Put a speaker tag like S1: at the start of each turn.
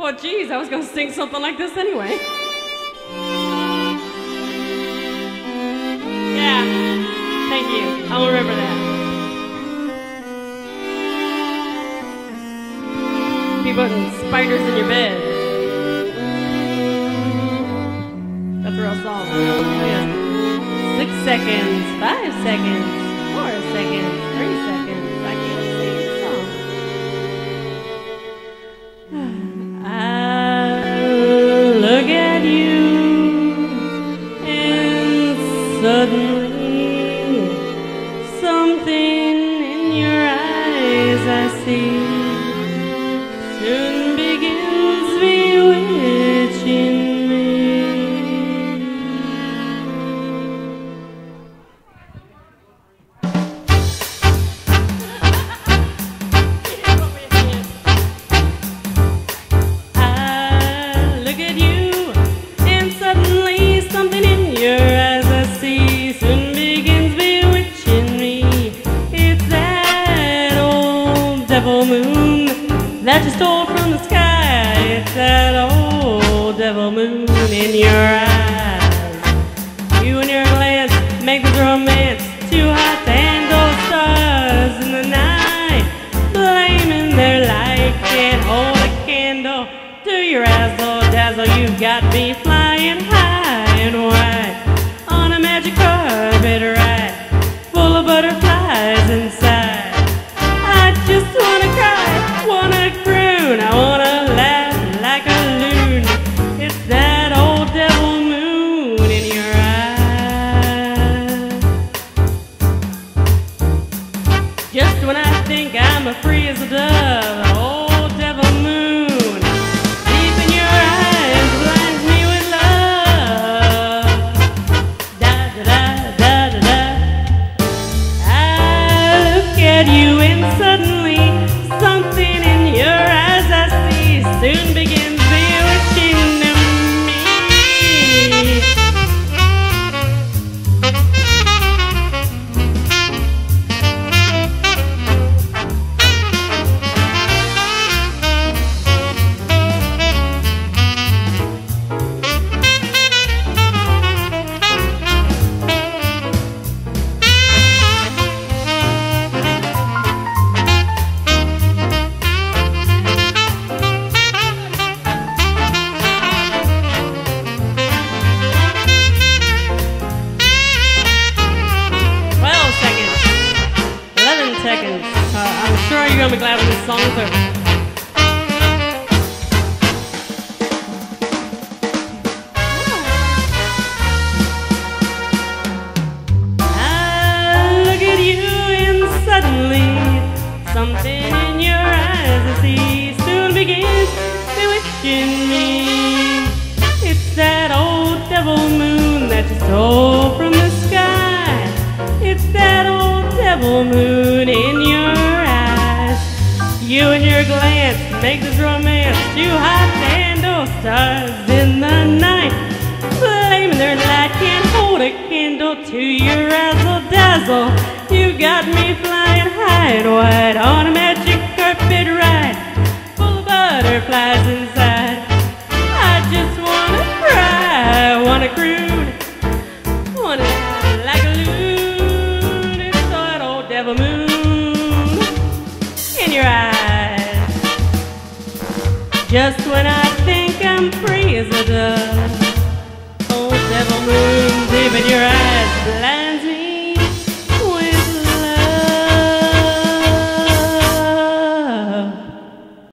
S1: Well, geez, I was going to sing something like this anyway. Yeah, thank you. I'll remember that. Be putting spiders in your bed. That's a real song. Six seconds, five seconds, four seconds, three seconds. Suddenly something in your eyes I see devil moon in your eyes. You and your glance make this romance too hot to handle stars in the night. Blaming their light can't hold a candle to your razzle dazzle. You've got me flying high and wide I'm as free as a dove, suddenly something in your eyes I see soon begins bewitching me. It's that old devil moon that you stole from the sky. It's that old devil moon your glance make this romance too hot to handle. Stars in the night, flaming their light can't hold a candle to your razzle dazzle. You got me flying high and wide on a magic Just when I think I'm free as a dove, old devil moon